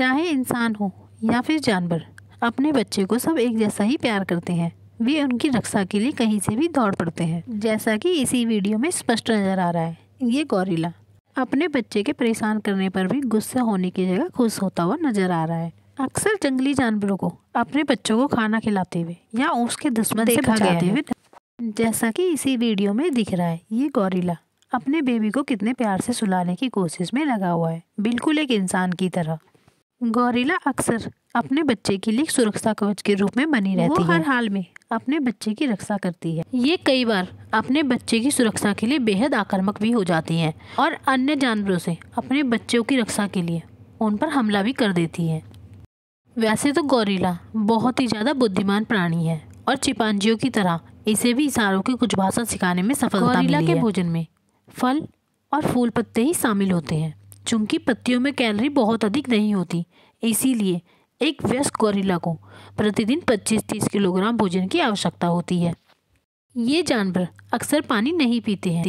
चाहे इंसान हो या फिर जानवर अपने बच्चे को सब एक जैसा ही प्यार करते हैं। वे उनकी रक्षा के लिए कहीं से भी दौड़ पड़ते हैं। जैसा कि इसी वीडियो में स्पष्ट नज़र आ रहा है ये गौरीला अपने बच्चे के परेशान करने पर भी गुस्सा होने की जगह खुश होता हुआ नज़र आ रहा है। अक्सर जंगली जानवरों को अपने बच्चों को खाना खिलाते हुए या उसके दुश्मन से भगाते हुए जैसा कि इसी वीडियो में दिख रहा है ये गौरीला अपने बेबी को कितने प्यार से सुलाने की कोशिश में लगा हुआ है। बिल्कुल एक इंसान की तरह। गौरीला अक्सर अपने बच्चे के लिए सुरक्षा कवच के रूप में बनी रहती है। हर हाल में अपने बच्चे की रक्षा करती है। ये कई बार अपने बच्चे की सुरक्षा के लिए बेहद आक्रामक भी हो जाती है और अन्य जानवरों से अपने बच्चों की रक्षा के लिए उन पर हमला भी कर देती है। वैसे तो गौरीला बहुत ही ज़्यादा बुद्धिमान प्राणी है और चिपांजियों की तरह इसे भी इशारों की कुछ भाषा सिखाने में सफलता गौरीला के भोजन में फल और फूल पत्ते ही शामिल होते हैं। चूँकि पत्तियों में कैलोरी बहुत अधिक नहीं होती, इसीलिए एक व्यस्त गोरिल्ला को प्रतिदिन 25-30 किलोग्राम भोजन की आवश्यकता होती है। ये जानवर अक्सर पानी नहीं पीते हैं।